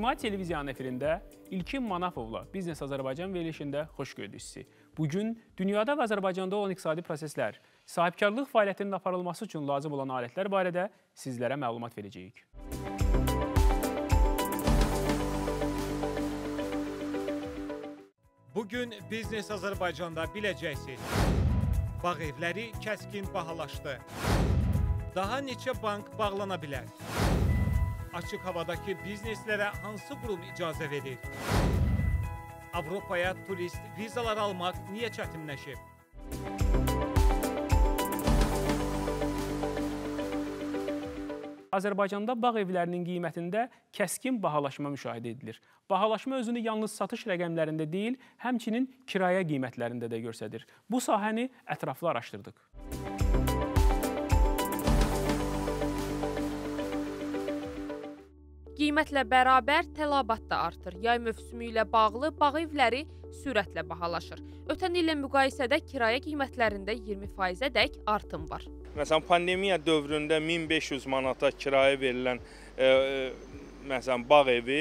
İctimai televiziyanın efirində İlkin Manafovla Biznes Azərbaycan verilişində xoş gördük sizi. Bugün dünyada və Azərbaycanda olan iqtisadi proseslər, sahibkarlıq fəaliyyətinin aparılması üçün lazım olan alətlər barədə sizlərə məlumat verəcəyik. Bugün Biznes Azərbaycanda biləcəksiniz. Bağ evləri kəskin bahalaşdı. Daha neçə bank bağlana bilər? Açıq havadakı bizneslərə hansı qurum icazə verir? Avropaya turist vizalar almaq niyə çətinləşib? Azərbaycanda bağ evlərinin qiymətində kəskin bahalaşma müşahidə edilir. Bahalaşma özünü yalnız satış rəqəmlərində deyil, həmçinin kirayə qiymətlərində də göstərir. Bu sahəni ətraflı araşdırdıq. Qiymətlə bərabər tələbat da artır. Yay mövsümü ilə bağlı bağ evləri sürətlə bahalaşır. Ötən illə müqayisədə kirayə qiymətlərində 20%-ədək artım var. Məsələn, pandemiya dövründə 1500 manata kirayə verilən e, e, məsələn bağ evi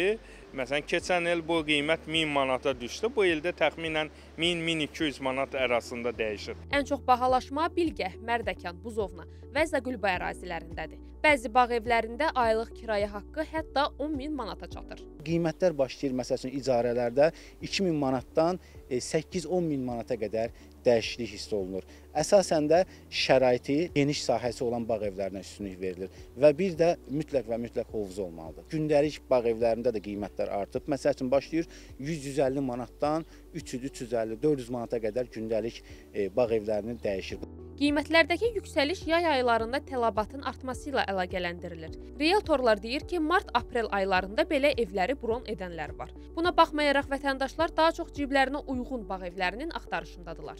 Məsələn, keçən il bu qiymət 1000 manata düşdü. Bu ildə təxminən 1000-1200 manat arasında dəyişir. Ən çox bahalaşma Bilgəh, Mərdəkan, Buzovna və Zaqulba ərazilərindədir. Bəzi bağ evlərində aylıq kirayə haqqı hətta 10 min manata çatır. Qiymətlər başlayır məsəl üçün icarələrdə 2000 manatdan 8-10 e, min manata qədər dəyişiklik hiss olunur. Əsasən də şəraiti geniş sahəsi olan bağ evlərinə üstünlük verilir və bir də mütləq və mütləq hovuz olmalıdır. Gündəlik bağ evlərində də qiymətlər artıb. Məsəl üçün başlayır 100-150 manatdan 300-350, 400 manata qədər gündəlik e, bağ evlərinin dəyişir. Qiymətlərdəki yüksəliş yay aylarında tələbatın artması ilə əlaqələndirilir. Realtorlar deyir ki, mart-aprel aylarında belə evləri bron edənlər var. Buna baxmayaraq vətəndaşlar daha çox ciblərinə uyğun bağ evlərinin axtarışındadılar.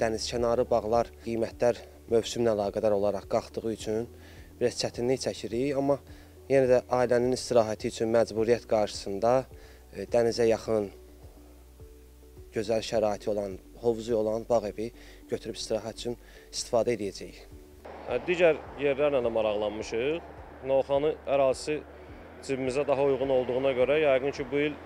Dənizkənarı bağlar qiymətlər mövsümlə əlaqədar olaraq qalxdığı üçün biraz çətinlik çəkirik, amma yenə də ailənin istirahəti üçün məcburiyyət qarşısında e, dənizə yaxın gözəl şəraiti olan hovuzu olan bağ evi götürüb istirahət üçün istifadə edəcəyik. Digər yerlərlə də maraqlanmışıq. Novxanı ərazisi cibimizə daha uyğun olduğuna görə yəqin ki, bu il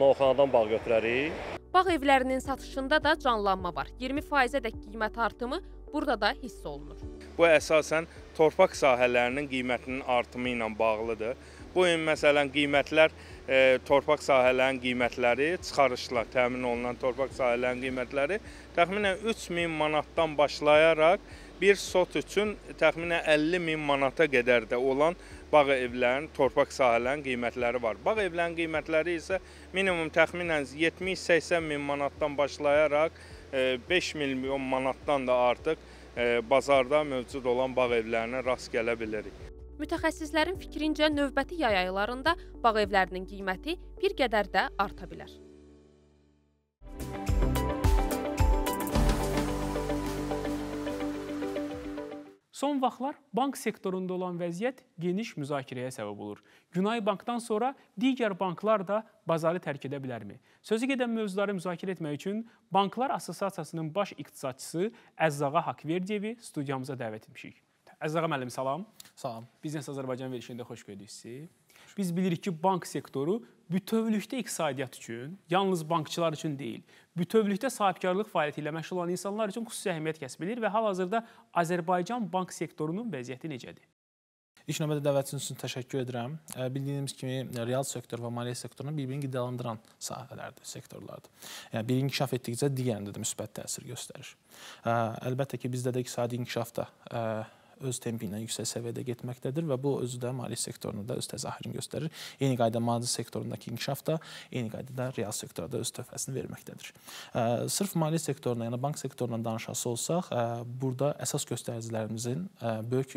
Novxanadan bağ götürərik. Bağ evlərinin satışında da canlanma var. 20%-ədək qiymət artımı burada da hiss olunur. Bu əsasən torpaq sahələrinin qiymətinin artımı ilə bağlıdır. Bu gün məsələn qiymətlər e, torpaq sahələrinin qiymətləri çıxarışla təmin olunan torpaq sahələrinin qiymətləri təxminən 3000 manatdan başlayaraq bir sot üçün təxminən 50 min manata qədər də olan bağ evlərinin, torpaq sahələrinin qiymətləri var. Bağ evlərinin qiymətləri isə minimum təxminən 70-80 min manatdan başlayaraq 5 e, milyon manatdan da artıq e, bazarda mövcud olan bağ evlərinə rast gələ bilirik. Mütəxəssislərin fikrincə növbəti yay aylarında bağ evlərinin qiyməti bir qədər də arta bilər. Son vaxtlar bank sektorunda olan vəziyyət geniş müzakirəyə səbəb olur. Günay Bankdan sonra digər banklar da bazarı tərk edə bilərmi? Sözü gedən mövzuları müzakirə etmək üçün Banklar Assosiasiyasının baş iqtisadçısı Əzzağa Haqverdiyevi studiyamıza dəvət etmişik. Əzzağa müəllim, salam. Salam. Biznes Azərbaycan verilişində xoş gördük sizi. Biz bilirik ki, bank sektoru bütövlükdə iqtisadiyyat üçün, yalnız bankçılar üçün deyil, bütövlükdə sahibkarlıq fəaliyyəti ilə məşğul olan insanlar üçün xüsusi əhəmiyyət kəsb edir və hal-hazırda Azərbaycan bank sektorunun vəziyyəti necədir? İlk növbədə dəvətiniz üçün təşəkkür edirəm. Bildiyimiz kimi real sektor və maliyyə sektorunu bir-birini qidalandıran sahələrdir, sektorlardır. Yəni biri inkişaf etdikcə digərində də müsbət təsir göstərir. Əlbəttə ki, bizdə də iqtisadi inkişaf da öz tempi ilə yüksək səviyyədə getməkdədir və bu özü də maliyyə sektorunda da öz təzahürünü göstərir. Eyni qayda maddi sektorundakı inkişaf da eyni qaydada real sektorda öz töhfəsini verməkdədir. Sırf maliyyə sektoruna, yəni bank sektorundan danışası olsaq, burada əsas göstəricilərimizin böyük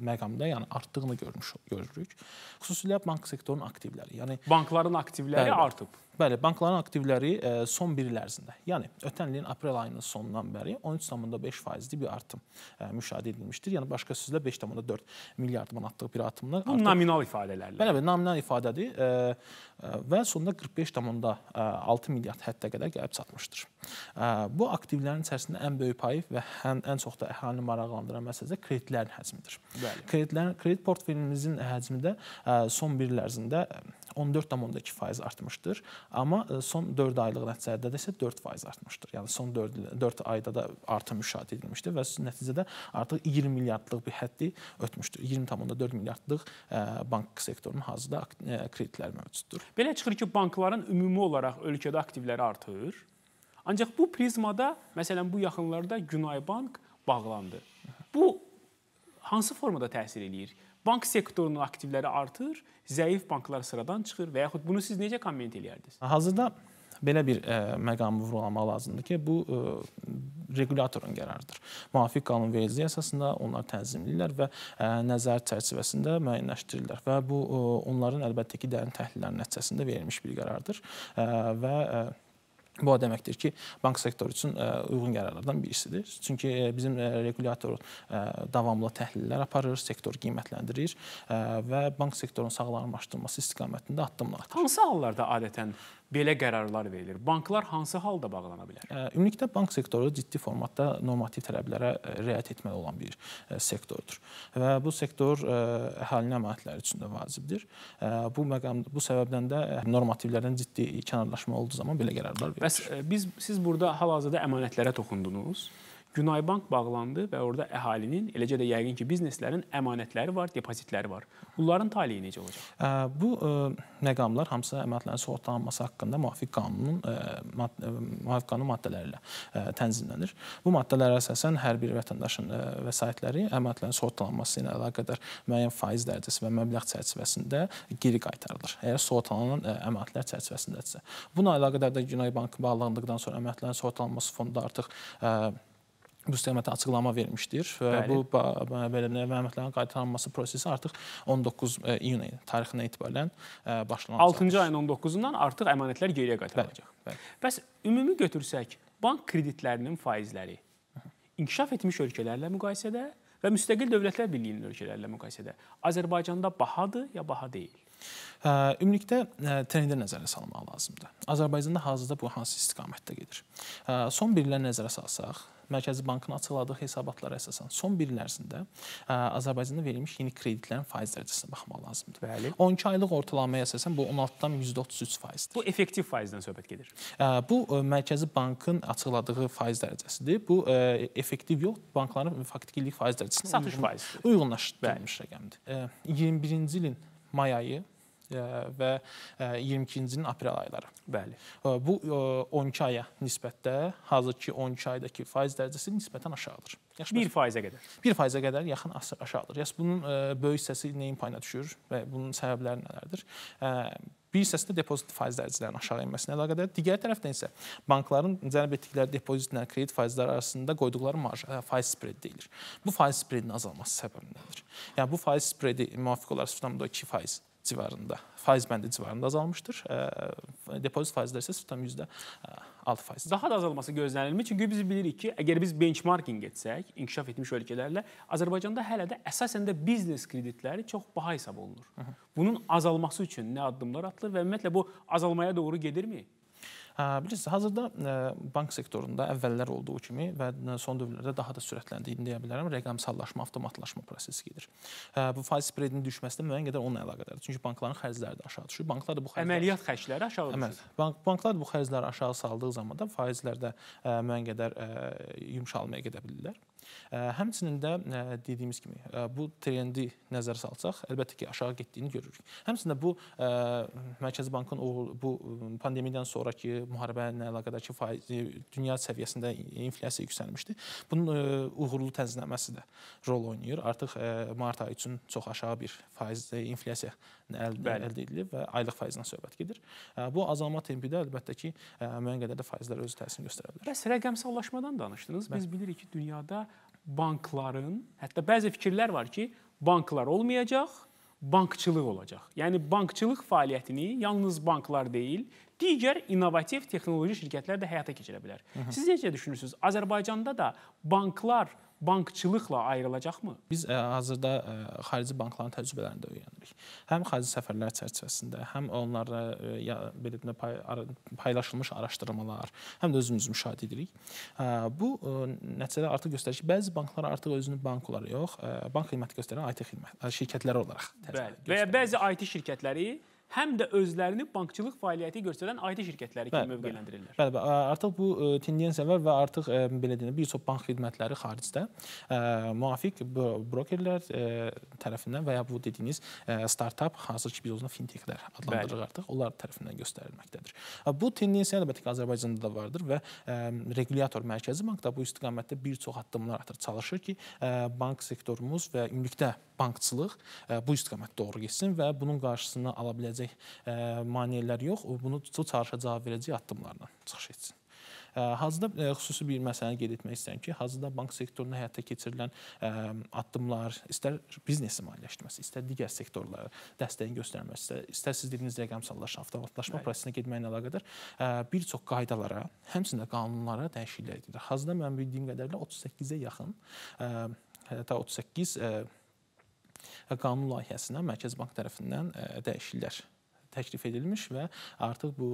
məqamda, yəni artdığını görmüş görürük. Xüsusilə bank sektorunun aktivləri, yəni bankların aktivləri bəli, artıb. Bəli, bankların aktivləri son 1 il ərzində, yəni ötən ilin aprel ayının sonundan bəri 13,5%-lik bir artım müşahidə edilmişdir. Yəni başqa sözlə 5.4 milyard manatlıq bir artımla Bu nominal ifadələrlə. Bəli, bəli, nominal ifadədir ə, və sonda 45.6 milyard həddə qədər gəlib çatmışdır. Bu aktivlərin içərisində ən böyük payı və ən, çox da əhalini maraqlandıran məsələ kreditlərin həcmidir. Bəli. Kreditlərin kredit portfelimizin həcmi də son bir il ərzində 14.2% artmışdır, amma son 4 aylıq nəticədə də isə 4% artmışdır. Yəni son 4 4 ayda da artım müşahidə edilmişdir və nəticədə artıq 20 milyardlıq bir həddi ötmüşdür. 20.4 milyardlıq bank sektorunun hazırda kreditləri mövcuddur. Belə çıxır ki, bankların ümumi olaraq ölkədə aktivləri artır. Ancaq bu prizmada, məsələn, bu yaxınlarda Günay Bank bağlandı. Bu hansı formada təsir eləyir? Bank sektorunun aktivləri artır, zəif banklar sıradan çıxır və yaxud bunu siz necə komment eləyərdiniz? Hazırda belə bir ə, məqamı vurğulamaq lazımdır ki, bu ə, requlatorun qərarıdır. Müvafiq qanunvericiliyə əsasında onlar tənzimləyirlər və ə, nəzarət çərçivəsində müəyyənləşdirirlər və bu ə, onların əlbəttə ki, dərin təhlillərin nəticəsində verilmiş bir qərardır ə, və ə, Bu o deməkdir ki, bank sektoru üçün uyğun qərarlardan birisidir. Çünki bizim requlator davamlı təhlillər aparır, sektoru qiymətləndirir və bank sektorunun sağlamlaşdırılması istiqamətində addımlar atır. Hansı hallarda adətən belə qərarlar verilir? Banklar hansı halda bağlana bilər? Ümumilikdə bank sektoru ciddi formatda normativ tələblərə riayət etməli olan bir sektordur. Və bu sektor əhalinin əmanətləri üçün də vacibdir. Bu məqam bu səbəbdən də normativlərdən ciddi kənarlaşma olduğu zaman belə qərarlar verilir. Bəs biz siz burada hal-hazırda əmanətlərə toxundunuz. Günay Bank bağlandı və orada əhalinin, eləcə də yəqin ki, bizneslərin əmanətləri var, depozitləri var. Bunların taleyi necə olacaq? Bu məqamlar hamısı əmanətlərin sığortalanması haqqında müvafiq qanunun müvafiq qanun maddələri ilə tənzimlənir. Bu maddələrə əsasən hər bir vətəndaşın vəsaitləri əmanətlərin sığortalanması ilə əlaqədar müəyyən faiz dərəcəsi və məbləğ çərçivəsində geri qaytarılır. Əgər sığortalanan əmanətlər çərçivəsindədirsə. Buna əlaqədar da Günay Bank bağlandıqdan sonra əmanətlərin sığortalanması fondu artıq bu istiqamətə açıqlama vermişdir və Bəli. bu belə əmanətlərin qaytarılması prosesi artıq 19 iyun tarixindən etibarən başlanacaq. 6-cı ayın 19-undan artıq əmanətlər geriyə qaytarılacaq. Bəli. Bəli. Bəs ümumi götürsək, bank kreditlərinin faizləri inkişaf etmiş ölkələrlə müqayisədə və müstəqil dövlətlər birliyinin ölkələrlə müqayisədə Azərbaycanda bahadır ya baha deyil? Ümumilikdə trendə nəzərə salmaq lazımdır. Azərbaycanda hazırda bu hansı istiqamətdə gedir? Son bir illər nəzərə salsaq, Mərkəzi Bankın açıqladığı hesabatlara əsasən son bir il ərzində Azərbaycanda verilmiş yeni kreditlərin faiz dərəcəsinə baxmaq lazımdır. Bəli. 12 aylıq ortalamaya əsasən bu 16-dan %33%-dir. Bu effektiv faizdən söhbət gedir. Bu Mərkəzi Bankın açıqladığı faiz dərəcəsidir. Bu effektiv yox, bankların faktiki illik faiz dərəcəsinə satış faizidir. Uyğunlaşdırılmış rəqəmdir. 21-ci ilin may ayı və 22-ci ilin aprel ayları. Bəli. Bu 12 aya nisbətdə hazırki 12 aydakı faiz dərəcəsi nisbətən aşağıdır. Yaş 1%-ə qədər. 1%-ə qədər yaxın aşağıdır. Yəni bunun böyük hissəsi nəyin payına düşür və bunun səbəbləri nələrdir? Bir hissəsi də depozit faiz dərəcələrinin aşağı enməsinə əlaqədardır. Digər tərəfdən isə bankların cəlb etdikləri depozitlə kredit faizləri arasında qoyduqları marj faiz spredi deyilir. Bu faiz spredinin azalması səbəbindəndir. Yəni bu faiz spredi müvafiq olaraq 0.2% civarında, faiz bəndi civarında azalmışdır. Depozit faizləri isə tutam %6%. Daha da azalması gözlənilmir. Çünki biz bilirik ki, əgər biz benchmarking etsək, inkişaf etmiş ölkələrlə, Azərbaycanda hələ də əsasən də biznes kreditləri çox baha hesab olunur. Bunun azalması üçün nə addımlar atılır və ümumiyyətlə bu azalmaya doğru gedirmi? Bilirsiniz, hazırda bank sektorunda əvvəllər olduğu kimi və son dövrlərdə daha da sürətləndiyini deyə bilərəm, rəqəmsallaşma, avtomatlaşma prosesi gedir. Bu faiz spredinin düşməsi də müəyyən qədər onunla əlaqədardır. Çünki bankların xərcləri də aşağı düşür. Banklar da bu xərcləri əməliyyat xərcləri aşağı düşür. Əməl, bank banklar bu xərcləri aşağı saldığı zaman da faizlər də müəyyən qədər yumşalmaya gedə bilirlər. Həmçinin də dediyimiz kimi bu trendi nəzərə salsaq, əlbəttə ki, aşağı getdiyini görürük. Həmçinin də bu Mərkəzi Bankın bu pandemiyadan sonrakı müharibə ilə əlaqədar ki, faiz dünya səviyyəsində inflyasiya yüksəlmişdi. Bunun uğurlu tənzimlənməsi də rol oynayır. Artıq mart ayı üçün çox aşağı bir faiz inflyasiya əldə, əldə edilib və aylıq faizdən söhbət gedir. Bu azalma tempi də əlbəttə ki, müəyyən qədər də faizlər öz təsirini göstərə bilər. Bəs rəqəmsallaşmadan danışdınız. Biz bilirik ki, dünyada bankların, hətta bəzi fikirlər var ki, banklar olmayacaq, bankçılıq olacaq. Yəni bankçılıq fəaliyyətini yalnız banklar deyil, digər innovativ texnoloji şirkətlər də həyata keçirə bilər. Hı -hı. Siz necə düşünürsüz? Azərbaycanda da banklar bankçılıqla ayrılacaqmı? Biz ə, hazırda ə, xarici bankların təcrübələrini də öyrənirik. Həm xarici səfərlər çərçivəsində, həm onlara ə, ya, belə deyim, pay, ara, paylaşılmış araşdırmalar, həm də özümüz müşahidə edirik. Ə, bu ə, nəticədə artıq göstərir ki, bəzi banklar artıq özünü bank olaraq yox, ə, bank xidməti göstərən IT xidmət şirkətləri olaraq Bəli. Və ya bəzi IT şirkətləri həm də özlərini bankçılıq fəaliyyəti göstərən IT şirkətləri kimi mövqeləndirirlər. Bəli, bəli, artıq bu ə, tendensiya var və artıq ə, belə deyim, bir çox bank xidmətləri xaricdə ə, müvafiq brokerlər tərəfindən və ya bu dediyiniz startap, hazır ki biz onu fintechlər adlandırırıq artıq, onlar tərəfindən göstərilməkdədir. Bu tendensiya əlbəttə ki Azərbaycanda da vardır və regulyator Mərkəzi Bank da bu istiqamətdə bir çox addımlar atır, çalışır ki, bank sektorumuz və ümumilikdə bankçılıq ə, bu istiqamətdə doğru getsin və bunun qarşısını ala biləcək ə, maneələr yox, bunu bu çağırışa cavab verəcək addımlarla çıxış etsin. Hazırda xüsusi bir məsələni qeyd etmək istəyirəm ki, hazırda bank sektorunda həyata keçirilən ə, addımlar, istər biznesin maliyyələşdirməsi, istər digər sektorlara dəstəyin göstərməsi, istər, istər siz dediyiniz rəqəmsallaşma, avtomatlaşma prosesinə getməklə əlaqədar ə, bir çox qaydalara, həmçinin də qanunlara dəyişikliklər edilir. Hazırda mən bildiyim qədərilə 38-ə yaxın ə, hətta 38 ə, qanun layihəsinə Mərkəzi Bank tərəfindən dəyişikliklər təklif edilmiş və artıq bu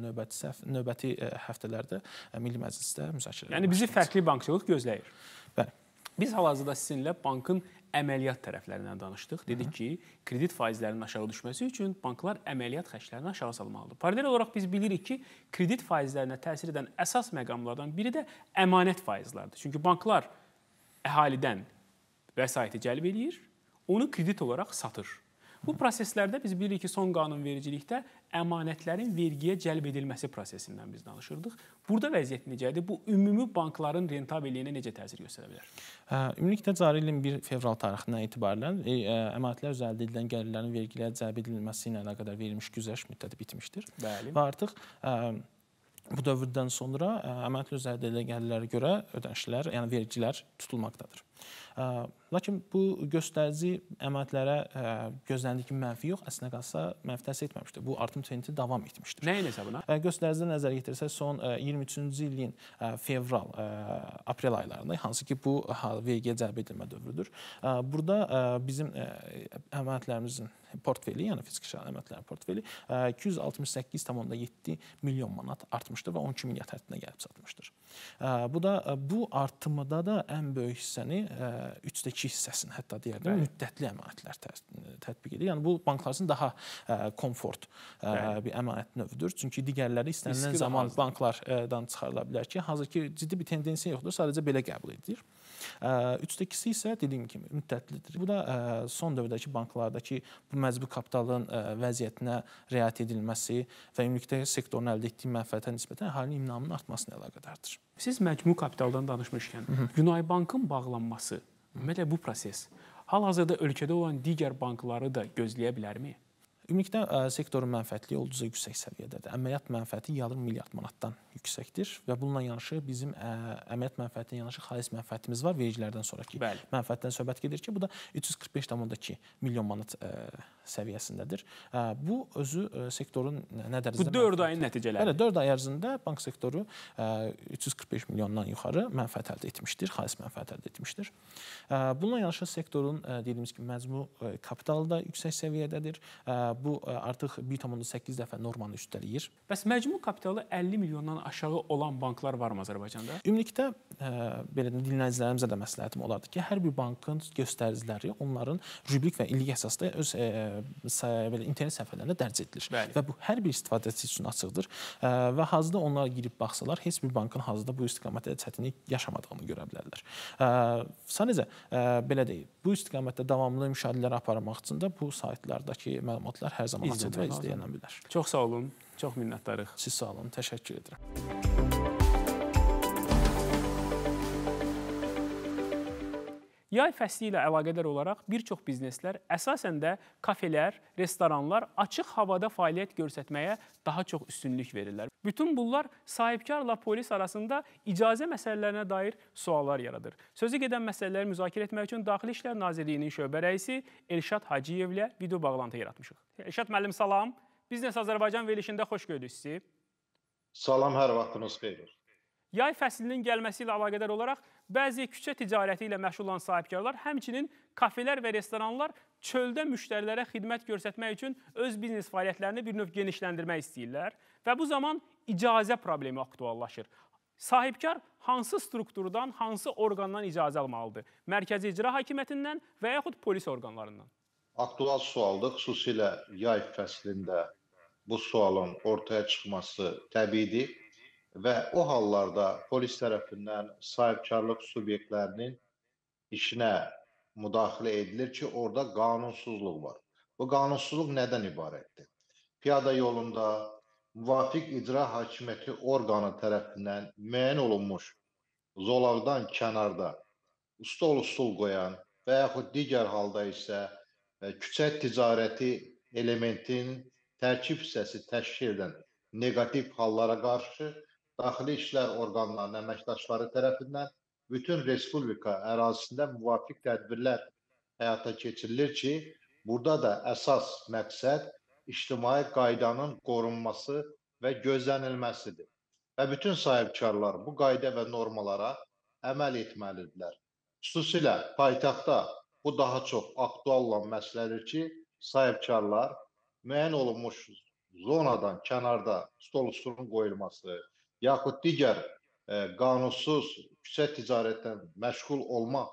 növbəti səf növbəti həftələrdə Milli Məclisdə müzakirə Yəni bizi fərqli bankçılıq gözləyir. Bəli. Biz hal-hazırda sizinlə bankın əməliyyat tərəflərindən danışdıq. Dedik ki, kredit faizlərinin aşağı düşməsi üçün banklar əməliyyat xərclərini aşağı salmalıdır. Paralel olaraq biz bilirik ki, kredit faizlərinə təsir edən əsas məqamlardan biri də əmanət faizlərdir. Çünki banklar əhalidən vəsaiti cəlb eləyir onu kredit olaraq satır. Bu proseslərdə biz bilirik ki, son qanunvericilikdə əmanətlərin vergiyə cəlb edilməsi prosesindən biz danışırdıq. Burada vəziyyət necədir? Bu ümumi bankların rentabelliyinə necə təsir göstərə bilər? Hə, ümumilikdə cari ilin 1 fevral tarixindən etibarən e, əmanətlər üzərində edilən gəlirlərin vergiyə cəlb edilməsi ilə əlaqədar verilmiş güzəşt müddəti bitmişdir. Bəli. Və artıq ə, bu dövrdən sonra əmanətlər üzərində edilən gəlirlərə görə ödənişlər, yəni vergilər tutulmaqdadır. Lakin bu göstərici əməklərə gözləndiyi kimi mənfi yox, əslində qalsa mənfi təsir etməmişdir. Bu artım trendi davam etmişdir. Nəyin hesabına? Göstəricidə nəzərə yetirsək, son 23-cü ilin fevral, aprel aylarında, hansı ki bu vergiyə cəlb edilmə dövrüdür. Burada bizim əməklərimizin portfeli, yəni fiziki şəxs əməklərin portfeli 268,7 milyon manat artmışdır və 12 milyard həddinə gəlib çatmışdır. Bu da bu artımda da ən böyük hissəni 3də 2 hissəsini hətta deyərdim müddətli əmanətlər tətbiq edir. Yəni bu banklar üçün daha komfort Bəli. bir əmanət növüdür. Çünki digərləri istənilən Riski zaman banklardan çıxarıla bilər ki, hazırki ciddi bir tendensiya yoxdur, sadəcə belə qəbul edilir. 3də 2-si isə dediyim kimi müddətlidir. Bu da son dövrdəki banklardakı bu məcbur kapitalın vəziyyətinə riayət edilməsi və ümumilikdə sektorun əldə etdiyi mənfəətə nisbətən əhalinin imnamının artmasına əlaqədardır. Siz məcmu kapitaldan danışmışkən, Günay Bankın bağlanması, ümumiyyətlə bu proses hal-hazırda ölkədə olan digər bankları da gözləyə bilərmi? Ümumilikdə ə, sektorun mənfəətliyi olduqca yüksək səviyyədədir. Əməliyyat mənfəəti yarım milyard manatdan yüksəkdir və bununla yanaşı bizim ə, əməliyyat mənfəətinə yanaşı xalis mənfəətimiz var vergilərdən sonrakı Bəli. mənfəətdən söhbət gedir ki, bu da 345,2 milyon manat ə, səviyyəsindədir. Ə, bu özü ə, sektorun nə dərəcədə Bu 4 ayın nəticələri. Bəli, 4 ay ərzində bank sektoru ə, 345 milyondan yuxarı mənfəət əldə etmişdir, xalis mənfəət əldə etmişdir. Ə, bununla yanaşı sektorun ə, dediyimiz kimi məcmu ə, kapitalı da yüksək səviyyədədir. Ə, bu artıq 1.8 dəfə normanı üstələyir. Bəs məcmu kapitalı 50 milyondan aşağı olan banklar varmı Azərbaycanda? Ümumilikdə ə, belə dinləyicilərimizə də məsləhətim olardı ki, hər bir bankın göstəriciləri onların rubrik və illik əsasda öz ə, belə internet səhifələrində dərc edilir Bəli. və bu hər bir istifadəçi üçün açıqdır ə, və hazırda onlara girib baxsalar, heç bir bankın hazırda bu istiqamətdə çətinlik yaşamadığını görə bilərlər. Ə, sadəcə ə, belə deyil. Bu istiqamətdə davamlı müşahidələr aparmaq üçün də bu saytlardakı məlumatlar hər zaman açıq və izləyənə bilər. Çox sağ olun. Çox minnətdarıq. Siz sağ olun. Təşəkkür edirəm. Yay fəsli ilə əlaqədar olaraq bir çox bizneslər əsasən də kafelər, restoranlar açıq havada fəaliyyət göstərməyə daha çox üstünlük verirlər. Bütün bunlar sahibkarla polis arasında icazə məsələlərinə dair suallar yaradır. Sözü gedən məsələləri müzakirə etmək üçün Daxili İşlər Nazirliyinin şöbə rəisi Elşad Hacıyevlə video bağlantı yaratmışıq. Elşad müəllim salam. Biznes Azərbaycan verilişində xoş gördük sizi. Salam, hər vaxtınız xeyir. Yay fəslinin gəlməsi ilə əlaqədar olaraq bəzi küçə ticarəti ilə məşğul olan sahibkarlar, həmçinin kafelər və restoranlar çöldə müştərilərə xidmət göstərmək üçün öz biznes fəaliyyətlərini bir növ genişləndirmək istəyirlər və bu zaman icazə problemi aktuallaşır. Sahibkar hansı strukturdan, hansı orqandan icazə almalıdır? Mərkəzi İcra Hakimiyyətindən və yaxud polis orqanlarından? Aktual sualdır, xüsusilə yay fəslində bu sualın ortaya çıxması təbiidir və o hallarda polis tərəfindən sahibkarlıq subyektlərinin işinə müdaxilə edilir ki, orada qanunsuzluq var. Bu qanunsuzluq nədən ibarətdir? Piyada yolunda müvafiq icra hakimiyyəti orqanı tərəfindən müəyyən olunmuş zolaqdan kənarda stol-stul qoyan və yaxud digər halda isə e, küçə ticarəti elementin tərkib hissəsi təşkil edən neqativ hallara qarşı daxili işlər orqanlarının əməkdaşları tərəfindən bütün respublika ərazisində müvafiq tədbirlər həyata keçirilir ki, burada da əsas məqsəd ictimai qaydanın qorunması və gözlənilməsidir. Və bütün sahibkarlar bu qayda və normalara əməl etməlidirlər. Xüsusilə paytaxtda bu daha çox aktual olan məsələdir ki, sahibkarlar müəyyən olunmuş zonadan kənarda stol-stulun qoyulması, yaxud digər e, qanunsuz küçə ticarətdən məşğul olma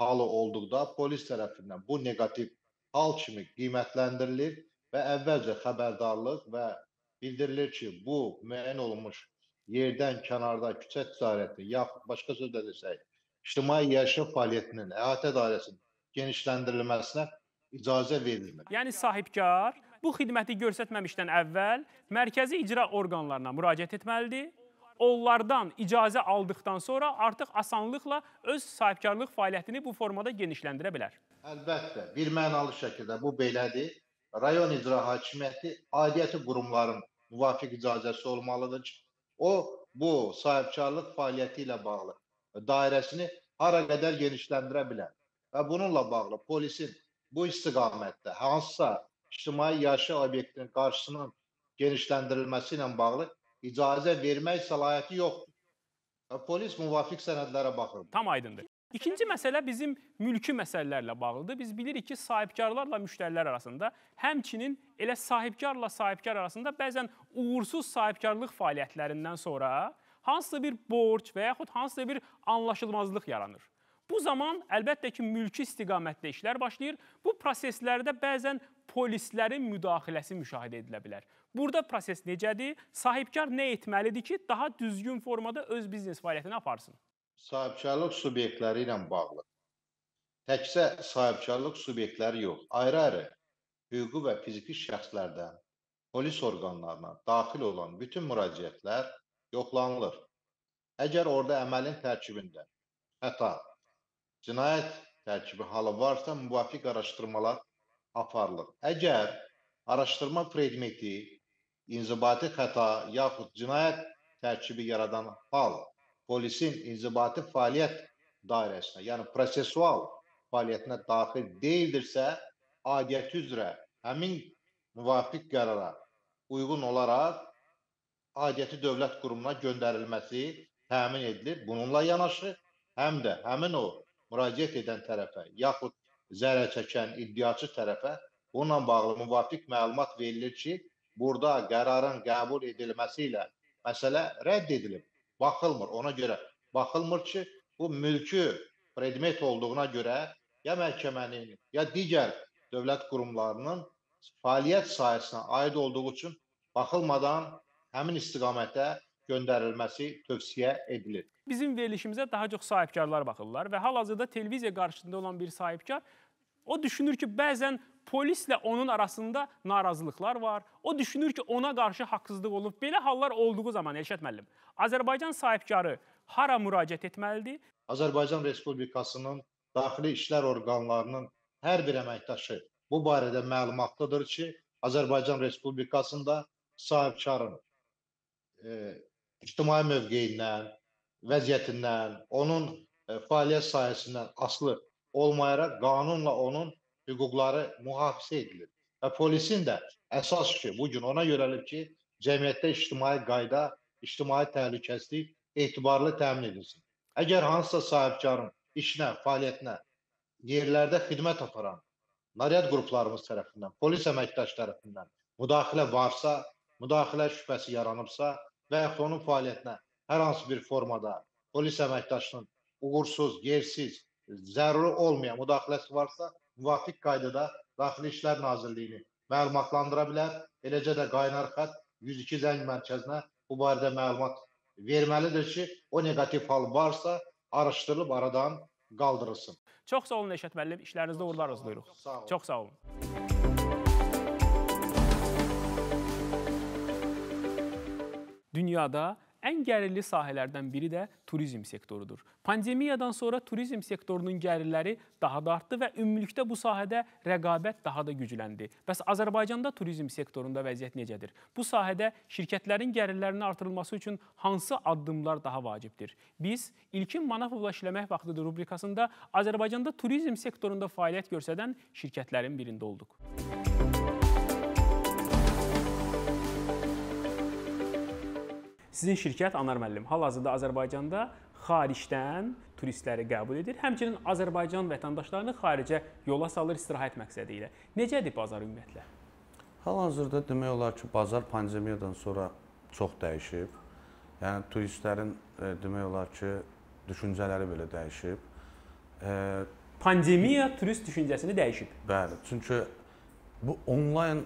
halı olduqda polis tərəfindən bu neqativ hal kimi qiymətləndirilir və əvvəlcə xəbərdarlıq və bildirilir ki, bu müəyyən olunmuş yerdən kənarda küçə ticarəti yaxud başqa sözlə desək, ictimai yaşayış fəaliyyətinin əhatə dairəsinin genişləndirilməsinə icazə verilmir. Yəni sahibkar bu xidməti göstərməmişdən əvvəl mərkəzi icra orqanlarına müraciət etməlidir onlardan icazə aldıqdan sonra artıq asanlıqla öz sahibkarlıq fəaliyyətini bu formada genişləndirə bilər. Əlbəttə, bir mənalı şəkildə bu belədir. Rayon icra hakimiyyəti aidiyyəti qurumların müvafiq icazəsi olmalıdır ki, o bu sahibkarlıq fəaliyyəti ilə bağlı dairəsini hara qədər genişləndirə bilər. Və bununla bağlı polisin bu istiqamətdə hansısa ictimai yaşayış obyektinin qarşısının genişləndirilməsi ilə bağlı icazə vermək səlahiyyəti yoxdur. Polis müvafiq sənədlərə baxır. Tam aydındır. İkinci məsələ bizim mülki məsələlərlə bağlıdır. Biz bilirik ki, sahibkarlarla müştərilər arasında, həmçinin elə sahibkarla sahibkar arasında bəzən uğursuz sahibkarlıq fəaliyyətlərindən sonra hansısa bir borc və yaxud hansısa bir anlaşılmazlıq yaranır. Bu zaman əlbəttə ki, mülki istiqamətdə işlər başlayır. Bu proseslərdə bəzən polislərin müdaxiləsi müşahidə edilə bilər. Burada proses necədir? Sahibkar nə etməlidir ki, daha düzgün formada öz biznes fəaliyyətini aparsın? Sahibkarlıq subyektləri ilə bağlı. Təkcə sahibkarlıq subyektləri yox, ayrı-ayrı hüquqi və fiziki şəxslərdən polis orqanlarına daxil olan bütün müraciətlər yoxlanılır. Əgər orada əməlin tərkibində xəta, cinayət tərkibi halı varsa, müvafiq araşdırmalar aparılır. Əgər araşdırma predmeti inzibati xəta yaxud cinayət tərkibi yaradan hal polisin inzibati fəaliyyət dairəsinə, yəni prosesual fəaliyyətinə daxil deyildirsə, aidiyyəti üzrə həmin müvafiq qərara uyğun olaraq aidiyyəti dövlət qurumuna göndərilməsi təmin edilir. Bununla yanaşı həm də həmin o müraciət edən tərəfə yaxud zərər çəkən iddiaçı tərəfə bununla bağlı müvafiq məlumat verilir ki, burada qərarın qəbul edilməsi ilə məsələ rədd edilib. Baxılmır. Ona görə baxılmır ki, bu mülkü predmet olduğuna görə ya məhkəmənin, ya digər dövlət qurumlarının fəaliyyət sahəsinə aid olduğu üçün baxılmadan həmin istiqamətə göndərilməsi tövsiyə edilir. Bizim verilişimizə daha çox sahibkarlar baxırlar və hal-hazırda televiziya qarşısında olan bir sahibkar o düşünür ki, bəzən polislə onun arasında narazılıqlar var. O düşünür ki, ona qarşı haqsızlıq olub. Belə hallar olduğu zaman Elşad müəllim, Azərbaycan sahibkarı hara müraciət etməlidir? Azərbaycan Respublikasının daxili işlər orqanlarının hər bir əməkdaşı bu barədə məlumatlıdır ki, Azərbaycan Respublikasında sahibkarın e, ictimai mövqeyindən, vəziyyətindən, onun e, fəaliyyət sahəsindən asılı olmayaraq qanunla onun hüquqları mühafizə edilir. Və polisin də əsas ki, bu gün ona yönəlib ki, cəmiyyətdə ictimai qayda, ictimai təhlükəsizlik etibarlı təmin edilsin. Əgər hansısa sahibkarın işinə, fəaliyyətinə yerlərdə xidmət aparan naryad qruplarımız tərəfindən, polis əməkdaşı tərəfindən müdaxilə varsa, müdaxilə şübhəsi yaranıbsa və yaxud onun fəaliyyətinə hər hansı bir formada polis əməkdaşının uğursuz, yersiz, zəruri olmayan müdaxiləsi varsa, müvafiq qaydada Daxili İşlər Nazirliyini məlumatlandıra bilər. Eləcə də qaynar xətt 102 zəng mərkəzinə bu barədə məlumat verməlidir ki, o neqativ hal varsa araşdırılıb aradan qaldırılsın. Çox sağ olun Nəşət müəllim, işlərinizdə uğurlar arzulayırıq. Çox sağ olun. Dünyada ən gəlirli sahələrdən biri də turizm sektorudur. Pandemiyadan sonra turizm sektorunun gəlirləri daha da artdı və ümumilikdə bu sahədə rəqabət daha da gücləndi. Bəs Azərbaycanda turizm sektorunda vəziyyət necədir? Bu sahədə şirkətlərin gəlirlərinin artırılması üçün hansı addımlar daha vacibdir? Biz İlkin Manafovla işləmək vaxtıdır rubrikasında Azərbaycanda turizm sektorunda fəaliyyət göstərən şirkətlərin birində olduq. Sizin şirkət Anar müəllim hal-hazırda Azərbaycanda xaricdən turistləri qəbul edir. Həmçinin Azərbaycan vətəndaşlarını xaricə yola salır istirahət məqsədi ilə. Necədir bazar ümumiyyətlə? Hal-hazırda demək olar ki, bazar pandemiyadan sonra çox dəyişib. Yəni turistlərin e, demək olar ki, düşüncələri belə dəyişib. E, Pandemiya turist düşüncəsini dəyişib. bəli, çünki bu onlayn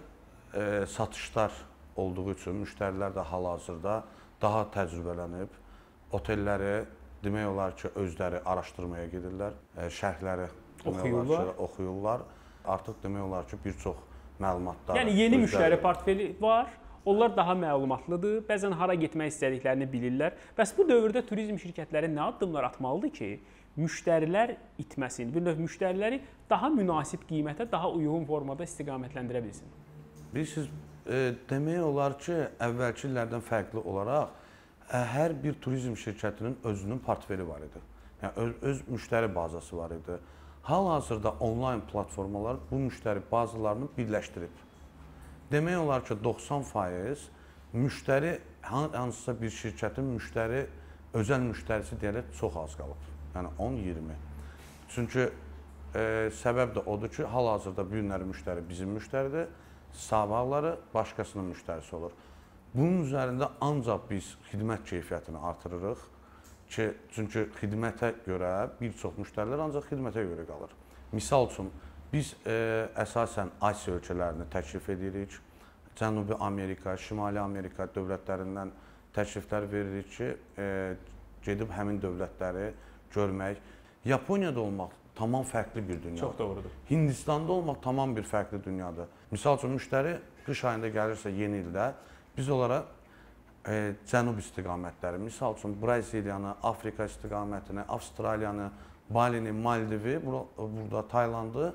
e, satışlar olduğu üçün müştərilər də hal-hazırda daha təcrübələnib. Otelləri demək olar ki, özləri araşdırmaya gedirlər, e, şərhləri Oxuyurlar. ki, oxuyurlar. Artıq demək olar ki, bir çox məlumatlar. Yəni yeni özləri- müştəri portfeli var. Onlar daha məlumatlıdır. Bəzən hara getmək istədiklərini bilirlər. Bəs bu dövrdə turizm şirkətləri nə addımlar atmalıdır ki, müştərilər itməsin, bir növ müştəriləri daha münasib qiymətə, daha uyğun formada istiqamətləndirə bilsin? Bilirsiniz, demək olar ki, əvvəlki illərdən fərqli olaraq ə, hər bir turizm şirkətinin özünün portfeli var idi. Yəni öz, öz müştəri bazası var idi. Hal-hazırda onlayn platformalar bu müştəri bazalarını birləşdirib. Demək olar ki, 90% müştəri han- hansısa bir şirkətin müştəri özəl müştərisi deyərək çox az qalıb. Yəni 10-20. Çünki e, səbəb də odur ki, hal-hazırda bu günləri müştəri bizim müştəridir, sabahları başqasının müştərisi olur. Bunun üzərində ancaq biz xidmət keyfiyyətini artırırıq ki, çünki xidmətə görə bir çox müştərilər ancaq xidmətə görə qalır. Misal üçün biz e, əsasən Asiya ölkələrini təklif edirik. Cənubi Amerika, Şimali Amerika dövlətlərindən təkliflər veririk ki, e, gedib həmin dövlətləri görmək. Yaponiyada olmaq tamam fərqli bir dünyadır. Çox doğrudur. Hindistanda olmaq tamam bir fərqli dünyadır. Misal üçün müştəri qış ayında gəlirsə yeni ildə biz onlara e, cənub istiqamətləri, misal üçün Braziliyanı, Afrika istiqamətini, Avstraliyanı, Balini, Maldivi, bura- burada Taylandı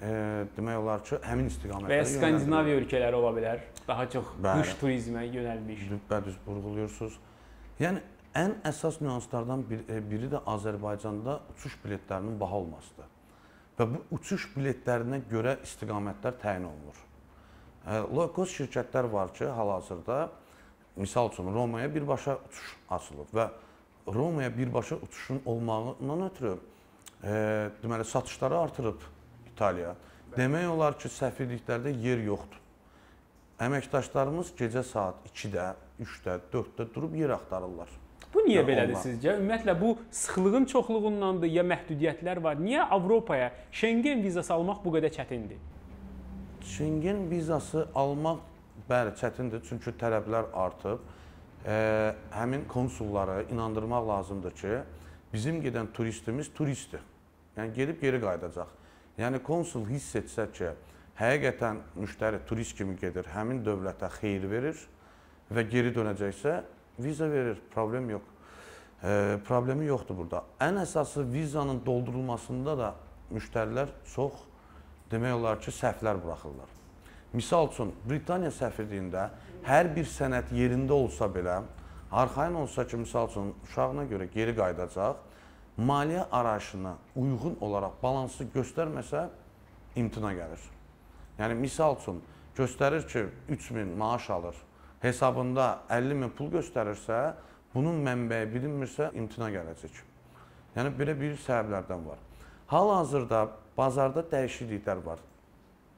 e, demək olar ki, həmin istiqamətlərə Və ya Skandinaviya ölkələri ola bilər. Daha çox Bəli. qış turizmə yönəlmiş. Düz vurğuluyursunuz. Yəni ən əsas nüanslardan bir, e, biri də Azərbaycanda uçuş biletlərinin baha olmasıdır. Və bu uçuş biletlərinə görə istiqamətlər təyin olunur. E, Low cost şirkətlər var ki, hal-hazırda misal üçün Romaya birbaşa uçuş açılıb və Romaya birbaşa uçuşun olmağından ötürü e, deməli satışları artırıb İtaliya. Demək olar ki, səfirliklərdə yer yoxdur. Əməkdaşlarımız gecə saat 2-də, 3-də, 4-də durub yer axtarırlar. Bu niyə Ya belədir olmaz. sizcə? Ümumiyyətlə bu sıxlığın çoxluğundandır ya məhdudiyyətlər var? Niyə Avropaya Schengen vizası almaq bu qədər çətindir? Schengen vizası almaq bəli çətindir, çünki tələblər artıb. E, həmin konsulları inandırmaq lazımdır ki, bizim gedən turistimiz turistdir. Yəni gedib geri qayıdacaq. Yəni konsul hiss etsə ki, həqiqətən müştəri turist kimi gedir, həmin dövlətə xeyir verir və geri dönəcəksə viza verir, problem yox. E, problemi yoxdur burada. Ən əsası vizanın doldurulmasında da müştərilər çox demək olar ki, səhvlər buraxırlar. Misal üçün Britaniya səfirliyində hər bir sənəd yerində olsa belə, arxayın olsa ki, misal üçün uşağına görə geri qayıdacaq, maliyyə arayışına uyğun olaraq balansı göstərməsə imtina gəlir. Yəni misal üçün göstərir ki, 3000 maaş alır, hesabında 50 min pul göstərirsə, bunun mənbəyi bilinmirsə imtina gələcək. Yəni belə bir səbəblərdən var. Hal-hazırda bazarda dəyişikliklər var.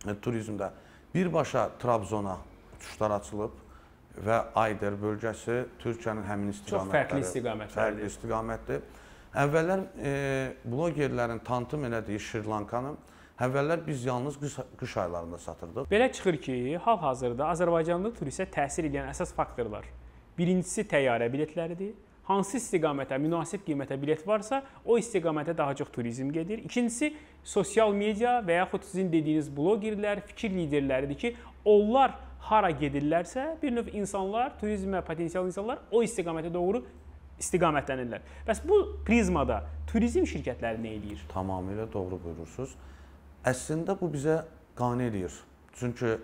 E, turizmdə birbaşa Trabzona uçuşlar açılıb və Ayder bölgəsi Türkiyənin həmin istiqamətləri. Çox fərqli istiqamətlərdir. Fərqli istiqamətdir. Əvvəllər e, blogerlərin tanıtım elədiyi Şri-Lankanı əvvəllər biz yalnız qış, qış aylarında satırdıq. Belə çıxır ki, hal-hazırda Azərbaycanlı turistə təsir edən əsas faktorlar birincisi təyyarə biletləridir. Hansı istiqamətə münasib qiymətə bilet varsa, o istiqamətə daha çox turizm gedir. İkincisi, sosial media və yaxud sizin dediyiniz blogerlər, fikir liderləridir ki, onlar hara gedirlərsə, bir növ insanlar, turizmə potensial insanlar o istiqamətə doğru istiqamətlənirlər. Bəs bu prizmada turizm şirkətləri nə edir? Tamamilə doğru buyurursunuz. Əslində bu bizə qane eləyir. Çünki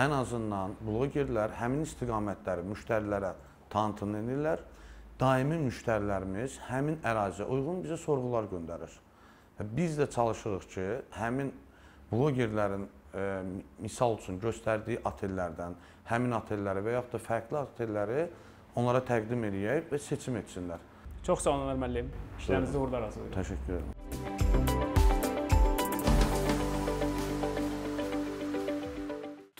ən azından blogerlər həmin istiqamətləri müştərilərə tanıtım edirlər. Daimi müştərilərimiz həmin əraziyə uyğun bizə sorğular göndərir. Biz də çalışırıq ki, həmin blogerlərin e, misal üçün göstərdiyi otellərdən həmin otelləri və yaxud da fərqli otelləri onlara təqdim eləyək və seçim etsinlər. Çox sağ olun Ömər müəllim. İşlərinizi uğurlar arzulayıram. Təşəkkür edirəm.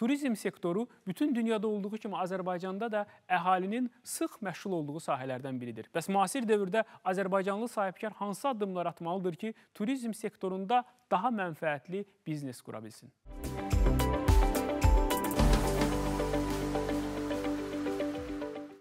Turizm sektoru bütün dünyada olduğu kimi Azərbaycanda da əhalinin sıx məşğul olduğu sahələrdən biridir. Bəs müasir dövrdə Azərbaycanlı sahibkar hansı addımlar atmalıdır ki, turizm sektorunda daha mənfəətli biznes qura bilsin?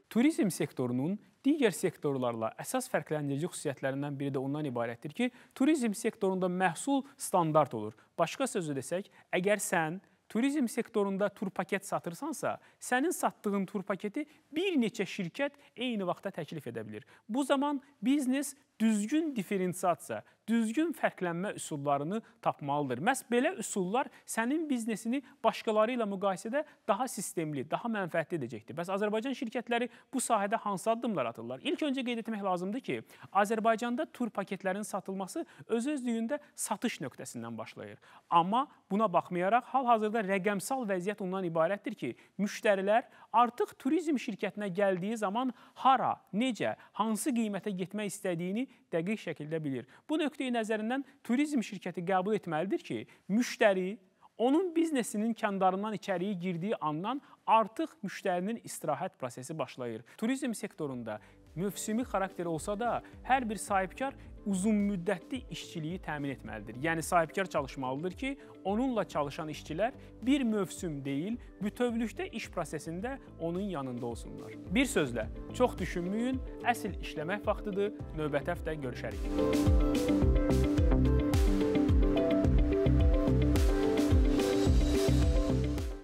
Turizm sektorunun digər sektorlarla əsas fərqləndirici xüsusiyyətlərindən biri də ondan ibarətdir ki, turizm sektorunda məhsul standart olur. Başqa sözlə desək, əgər sən turizm sektorunda tur paket satırsansa, sənin satdığın tur paketi bir neçə şirkət eyni vaxtda təklif edə bilir. Bu zaman biznes düzgün diferensiasiya, düzgün fərqlənmə üsullarını tapmalıdır. Məhz belə üsullar sənin biznesini başqaları ilə müqayisədə daha sistemli, daha mənfəətli edəcəkdir. Bəs Azərbaycan şirkətləri bu sahədə hansı addımlar atırlar? İlk öncə qeyd etmək lazımdır ki, Azərbaycanda tur paketlərinin satılması öz-özlüyündə satış nöqtəsindən başlayır. Amma buna baxmayaraq hal-hazırda rəqəmsal vəziyyət ondan ibarətdir ki, müştərilər artıq turizm şirkətinə gəldiyi zaman hara, necə, hansı qiymətə getmək istədiyini dəqiq şəkildə bilir. Bu nöqteyi nəzərindən turizm şirkəti qəbul etməlidir ki, müştəri onun biznesinin kəndarından içəriyə girdiyi andan artıq müştərinin istirahət prosesi başlayır. Turizm sektorunda mövsümi xarakteri olsa da, hər bir sahibkar uzunmüddətli işçiliyi təmin etməlidir. Yəni sahibkar çalışmalıdır ki, onunla çalışan işçilər bir mövsüm deyil, bütövlükdə iş prosesində onun yanında olsunlar. Bir sözlə, çox düşünməyin, əsl işləmək vaxtıdır. Növbəti həftə görüşərik.